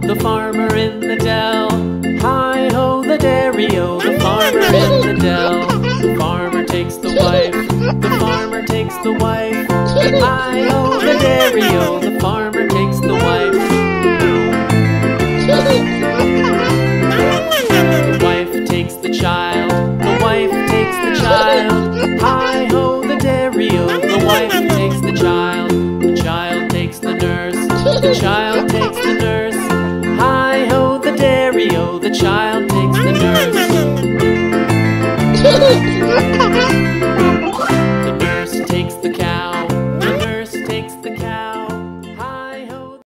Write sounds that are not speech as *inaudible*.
The farmer in the dell, I hold the dairy upon him. The dell. farmer in the the child takes the nurse. Hi ho, the dairy o, the child takes the nurse. *laughs* The nurse takes the cat.